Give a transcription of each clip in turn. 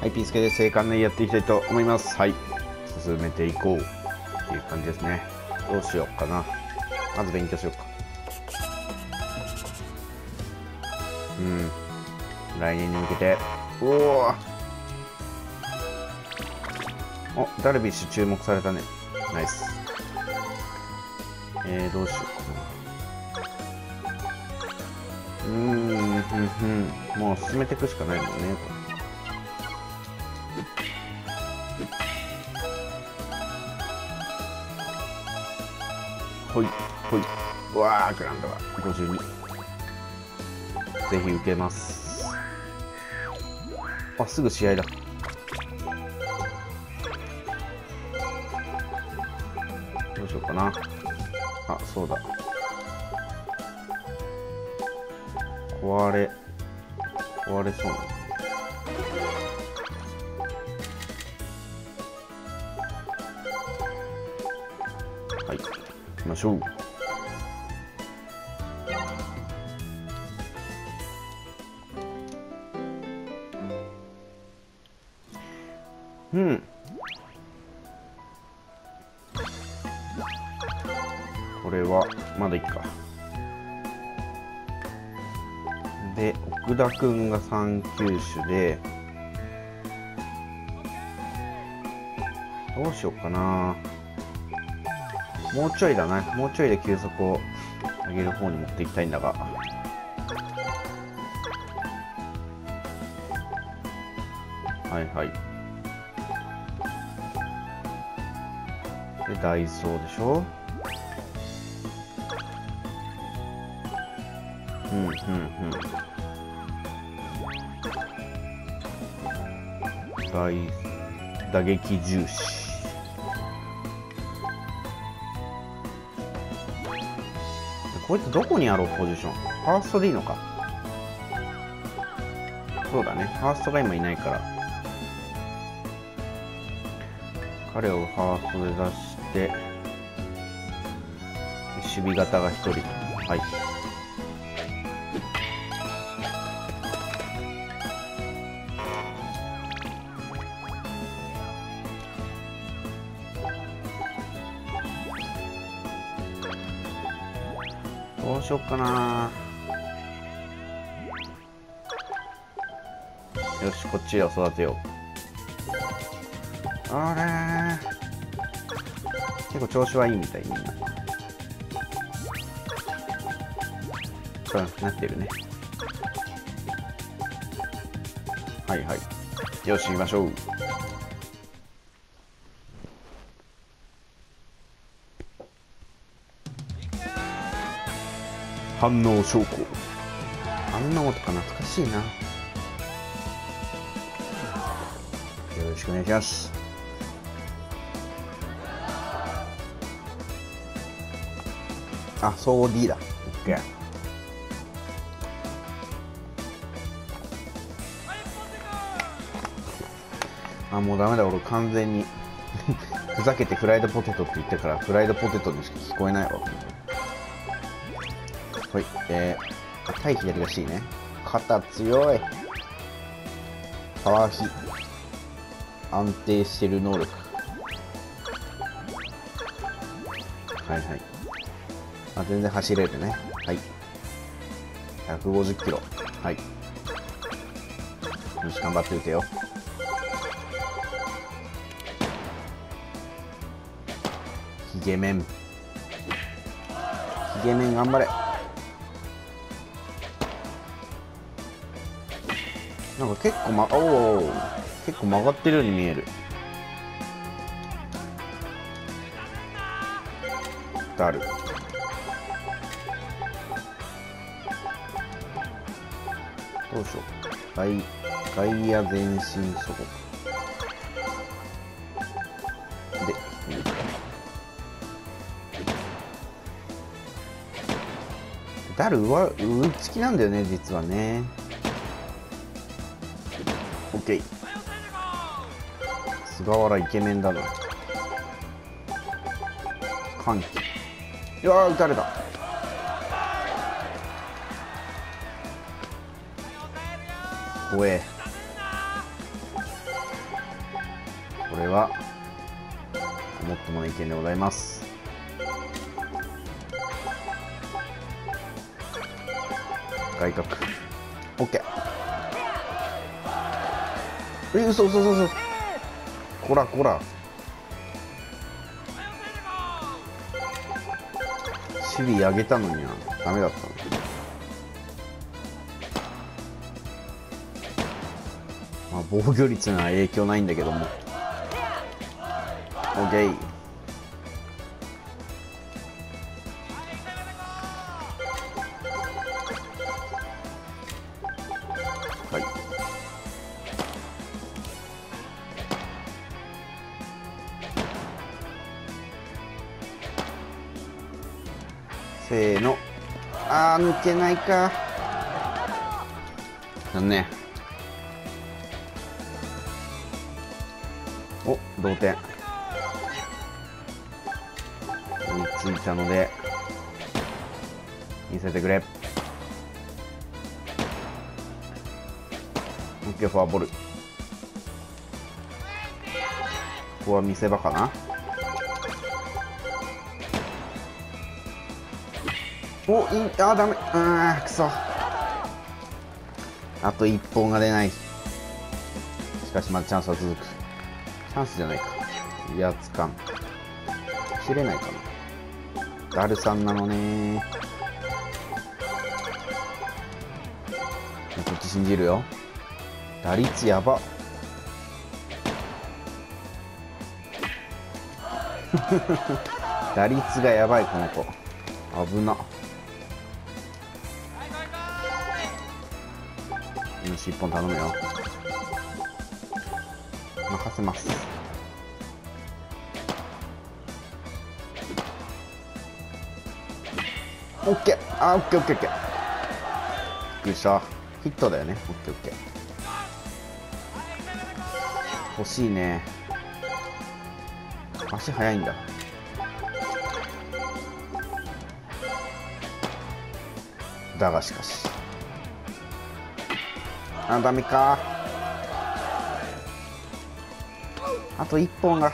はい、ピースケで正観念やっていきたいと思います。はい、進めていこうっていう感じですね。どうしようかな。まず勉強しようか。うん。来年に向けて。おお。お、ダルビッシュ注目されたね。ナイス。えー、どうしようかな。うーん、ふんふん。もう進めていくしかないもんね。ほい、ほい。うわー、グランドが52。ぜひ受けます。あ、すぐ試合だ。どうしようかな。あ、そうだ。壊れ、壊れそうな。ましょう。うん。これはまだいいか。で、奥田くんが3球種で、どうしようかな。もうちょいだな。もうちょいで球速を上げる方に持っていきたいんだが。はいはい。で、ダイソーでしょ？うんうんうん。大打撃重視。こいつどこにあろうポジション？ファーストでいいのか？そうだね。ファーストが今いないから。彼をファーストで出して守備型が1人。はい。しよっかな。よしこっちを育てよう。あれ結構調子はいいみたいみんなうんなってるね。はいはい。よし行きましょう。反応証拠反応とか懐かしいな。よろしくお願いします。あそう D だ。OK あもうダメだ。俺完全に。ふざけてフライドポテトって言ったからフライドポテトにしか聞こえないわ。はい、えー、対左が C ね。肩強い。パワー比。安定してる能力。はいはい。あ、全然走れるね。はい。150キロ。はい。よし、頑張って打てよ。ヒゲメン。ヒゲメン頑張れ。なんか結構ま、おお結構曲がってるように見える。ダル。どうしよう。外、外野前進そこ。で、ダルは、上付きなんだよね、実はね。オッケー菅原イケメンだな。歓喜。いやー撃たれた。怖え。これはもっともの意見でございます。外角 OK え嘘嘘嘘嘘。こらこら。守備上げたのにはダメだったの。まあ防御率には影響ないんだけども。OK けないか。残念。お同点。追いついたので見せてくれ。オッケーフォアボール。ここは見せ場かな。おいあダメ。あーくそ。あと1本が出ない。しかしまだチャンスは続く。チャンスじゃないか。威圧感。知れないかな。ダルさんなのね。こっち信じるよ。打率やば。打率がやばいこの子。危な。よし1本頼むよ。任せます。オッケー。あオッケーオッケーオッケー。びっくりした。ヒットだよね。オッケーオッケー。欲しいね。足速いんだ。だがしかし。あダメか。あと1本が。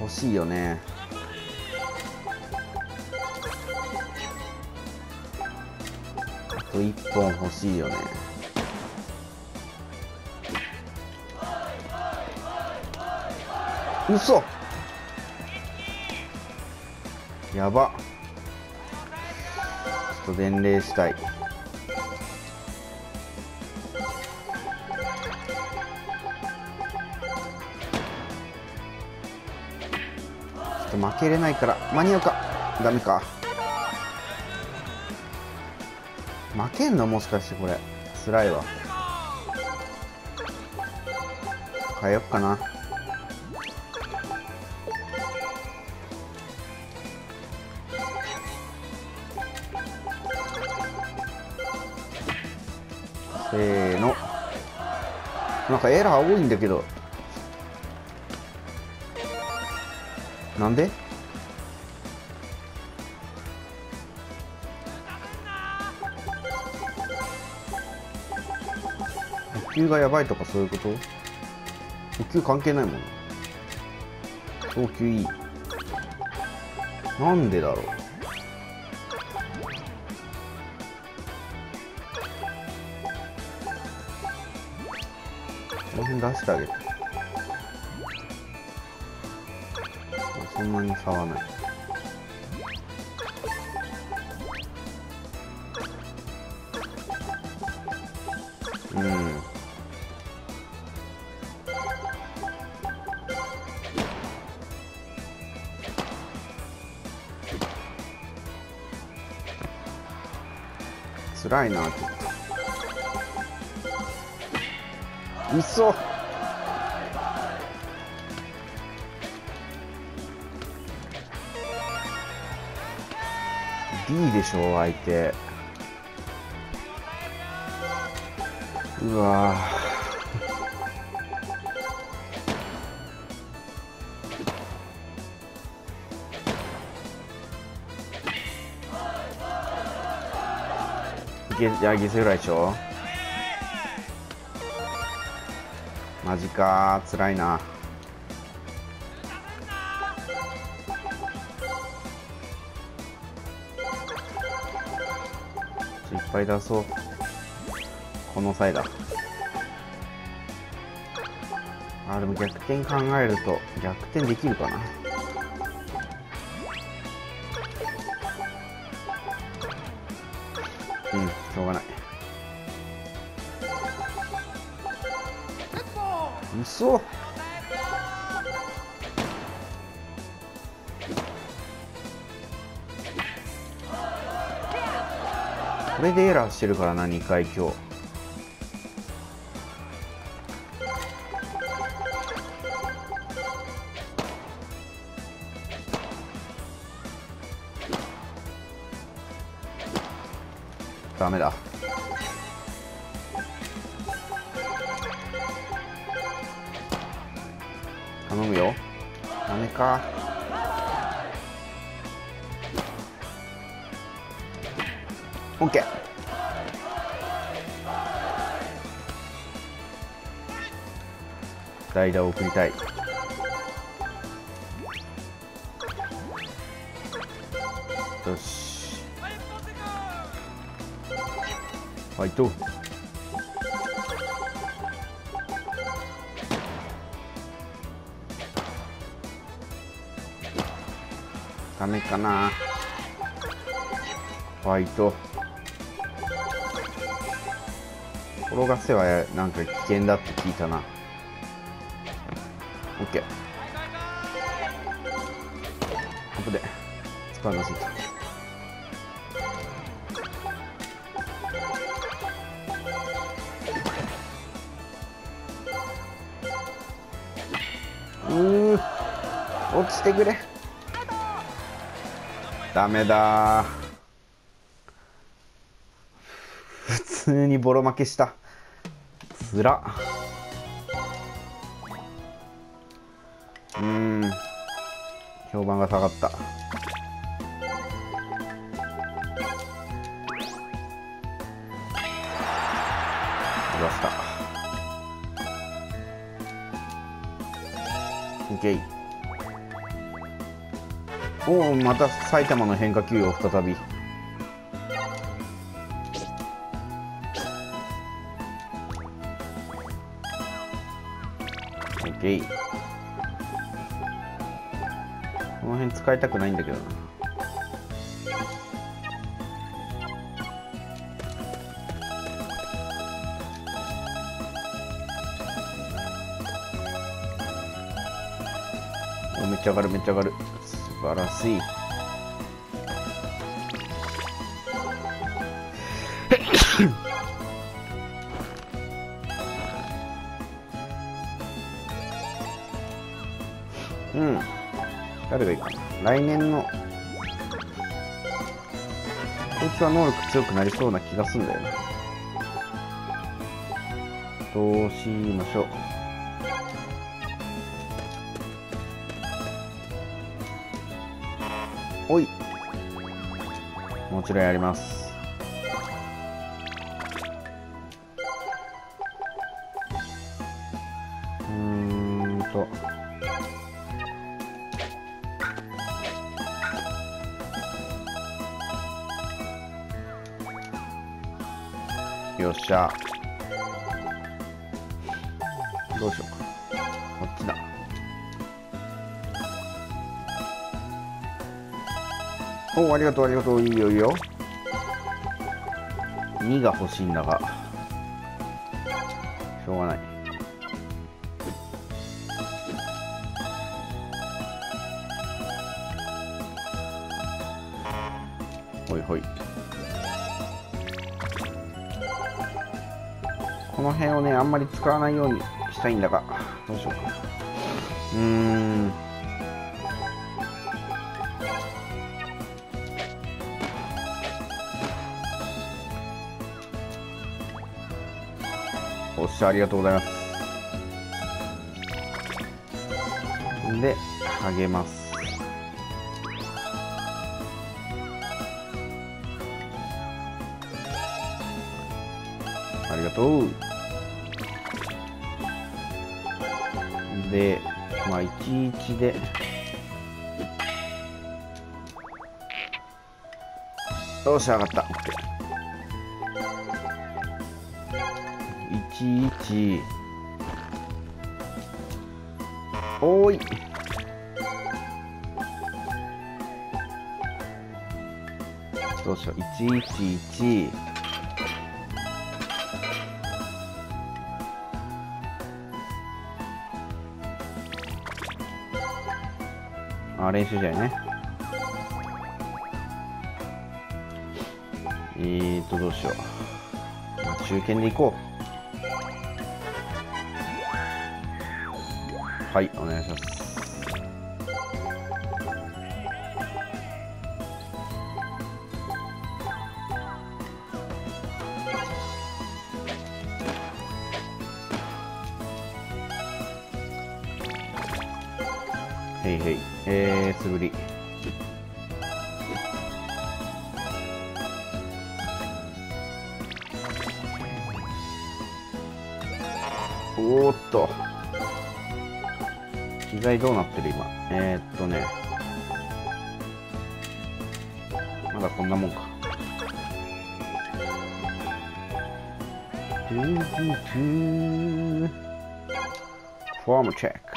欲しいよね。あと1本欲しいよね。嘘。やば。ちょっと伝令したい。負けれないから間に合うか。ダメか。負けんのもしかしてこれ。辛いわ。変えよっかな。せーの。なんかエラー多いんだけど。なんで？補給がやばいとかそういうこと？補給関係ないもん。送球いいなんでだろう？この辺出してあげて。んなに差はない。うん。辛いなちょっと。いっそ D でしょう相手。うわーいけじゃあ犠牲フライでしょ？マジかつらいな。ぱい出そう。この際だ。あでも逆転考えると逆転できるかな。うんしょうがない。嘘。これでエラーしてるからな2回今日。ダメだ。頼むよ。ダメか。オッケー代打を送りたい。よし。ファイトダメかな。ファイト転がせはなんか危険だって聞いたな。オッケー。アップで使うのすぎた。うー落ちてくれ。ダメだ。普通にボロ負けした。つらうーん。評判が下がった。出した。OK おおまた埼玉の変化球を再び。オッケーこの辺使いたくないんだけどな。めっちゃ上がるめっちゃ上がる。素晴らしい。うん。誰がいいか。な来年の。こいつは能力強くなりそうな気がするんだよね。どうしましょう。おい。もちろんやります。どうしようか。こっちだ。おありがとうありがとう。いいよいいよ。2が欲しいんだが。しょうがない。ほいほい。この辺をねあんまり使わないようにしたいんだがどうしようか。うーん。おっしゃありがとうございます。で励ます。とでまあ11で。よし上がった。OK11 おーい。どうしよう。111あ練習試合ね。えーとどうしよう、まあ、中堅でいこう。はいお願いします。えー、素振り。おーっと。機材どうなってる今？えー、っとね。まだこんなもんか。トゥトゥトゥフォームチェック。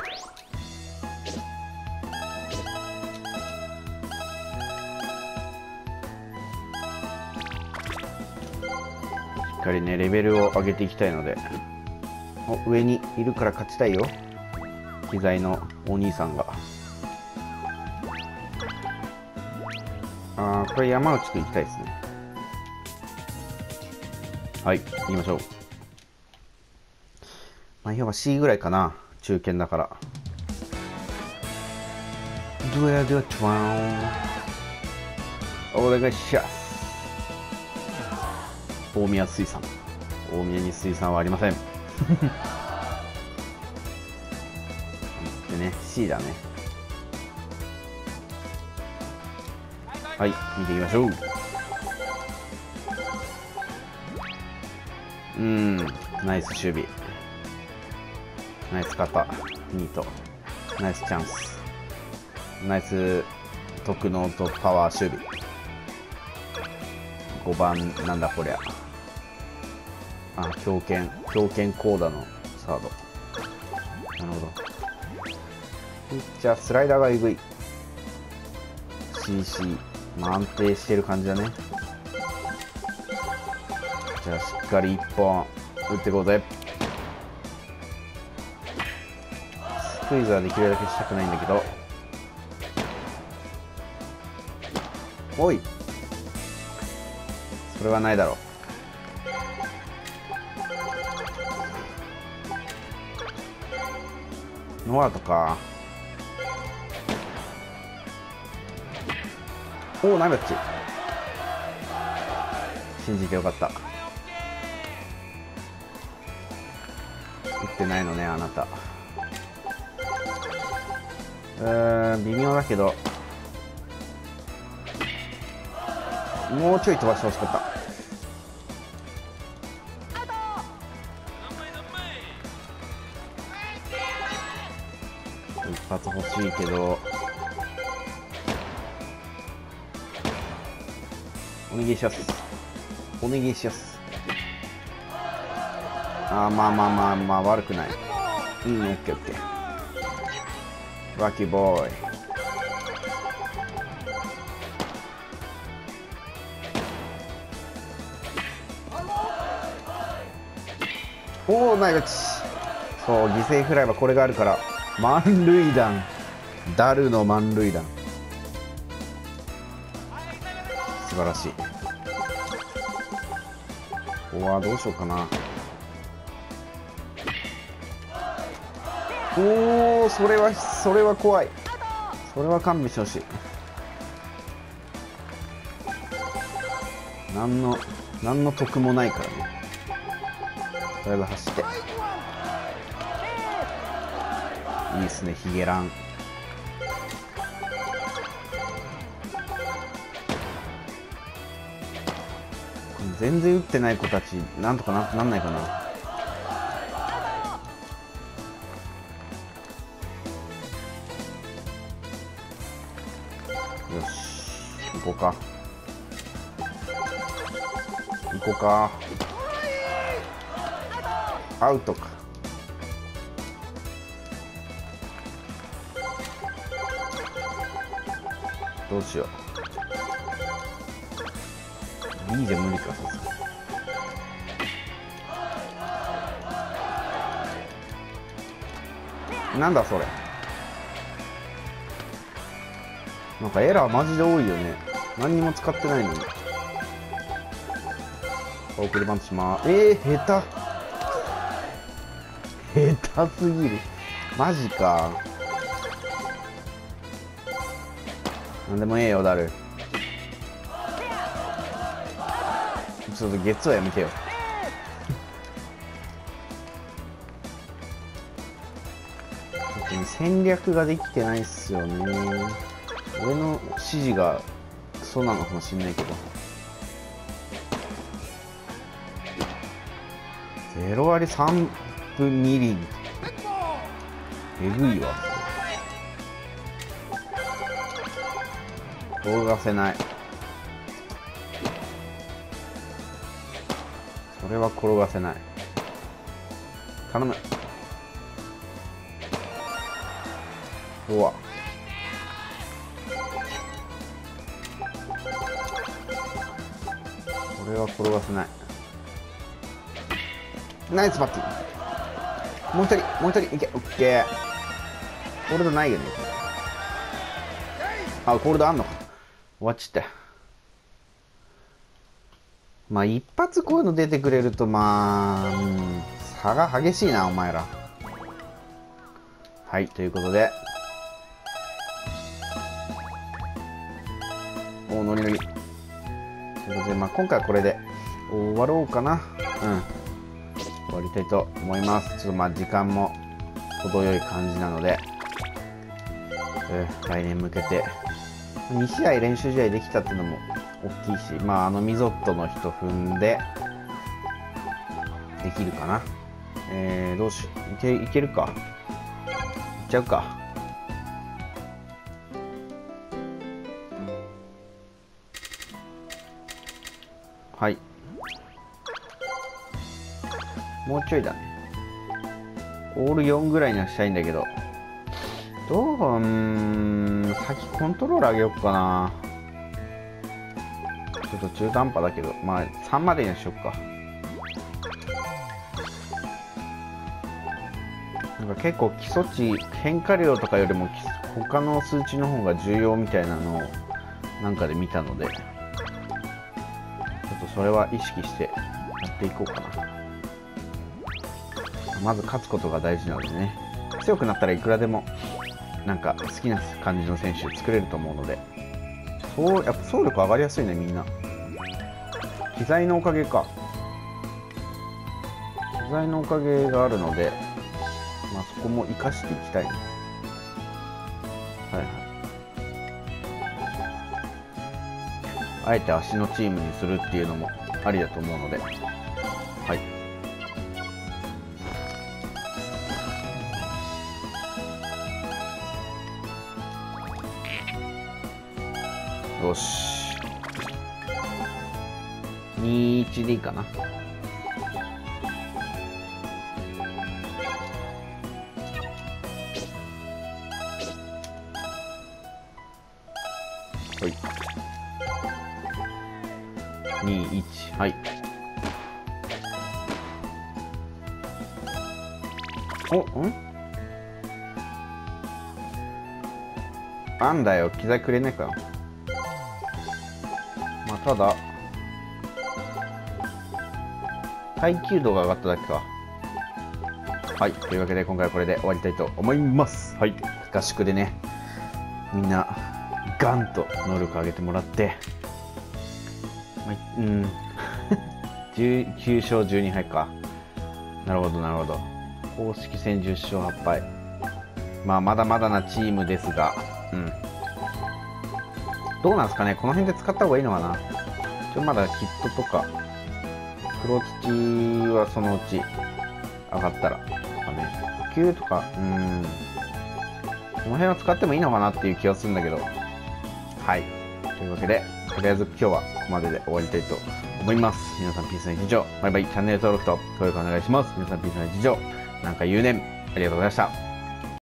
っかりねレベルを上げていきたいので。お上にいるから勝ちたいよ。機材のお兄さんが。あーこれ山内くん行きたいですね。はい行きましょう。まあ要は C ぐらいかな。中堅だから。ドゥエドゥトワン。お願いします。大宮水産。大宮に水産はありません。でね C だね。はい見ていきましょう。うん。ナイス守備。ナイス肩ニート。ナイスチャンス。ナイス特能とパワー守備。5番なんだこりゃ。あ強肩強肩コーダのサード。なるほど。ピッチャースライダーがえぐい。CC、まあ、安定してる感じだね。じゃあしっかり1本打っていこうぜ。スクイズはできるだけしたくないんだけど。おい。それはないだろう。ノアとか。おおナイバッチ。信じてよかった。打ってないのねあなた。うーん微妙だけど。もうちょい飛ばしてほしかった。しいけど。お願いします。お願いします。あーまあまあまあまあ悪くない。うんオッケーオッケー。ラッキーボーイ。おおナイバチそう犠牲フライはこれがあるから。満塁弾。ダルの満塁弾。素晴らしい。ここはどうしようかな。おおそれはそれは怖い。それは勘弁してほしい。何の何の得もないからね。とりあえず走って。いいっすねヒゲラン。全然打ってない子たちなんとかななんないかな。よし行こうか。行こうか。アウトか。どうしよう。B じゃ無理か。さすがなんだそれ。なんかエラーマジで多いよね。何にも使ってないのに。送りバントします。えー、下手。下手すぎる。マジか。なんでもええよダル。ちょっとゲッツはやめてよ。別に戦略ができてないっすよね。俺の指示がクソなのかもしんないけど。0割3分2厘。えぐいわ。転がせない。れは転がせない。頼む。うわ。これは転がせない。ナイスバッティング。もう一人もう一人。いけオッケー。ホールドないよね。あホールドあんのか。終わっちゃったまあ一発こういうの出てくれるとまあ、うん、差が激しいなお前ら。はいということで。おおノリノリ。ということで、まあ、今回はこれで終わろうかな。うん。終わりたいと思います。ちょっとまあ時間も程よい感じなので、えー、来年向けて。2試合練習試合できたっていうのも大きいしまああのミゾットの人踏んでできるかな。えー、どうしいけいけるか。いっちゃうか。はい。もうちょいだね。オール4ぐらいにはしたいんだけど。どううん先コントロール上げよっかな。と中途半端だけどまあ3までにしよっか。なんか結構基礎値変化量とかよりも他の数値の方が重要みたいなのをなんかで見たのでちょっとそれは意識してやっていこうかな。まず勝つことが大事なのでね。強くなったらいくらでもなんか好きな感じの選手作れると思うので。そうやっぱ走力上がりやすいねみんな。機材のおかげか。機材のおかげがあるのでまあそこも生かしていきたい。ねはいはい。あえて足のチームにするっていうのもありだと思うので。はい。よし。21でいいかな。はい。21、はい。お、ん？なんだよ、機材くれないかただ耐久度が上がっただけか。はいというわけで今回はこれで終わりたいと思います。はい。合宿でねみんなガンと能力上げてもらってまあ、うん。9勝12敗か。なるほどなるほど。公式戦10勝8敗。まあまだまだなチームですがうん。どうなんですかね？この辺で使った方がいいのかな？ちょまだキットとか、黒土はそのうち上がったら、とかね、普及とか、うん、この辺は使ってもいいのかなっていう気がするんだけど、はい。というわけで、とりあえず今日はここまでで終わりたいと思います。皆さんピースな日常、バイバイ、チャンネル登録と登録お願いします。皆さんピースな日常、なんか言うねん。ありがとうございました。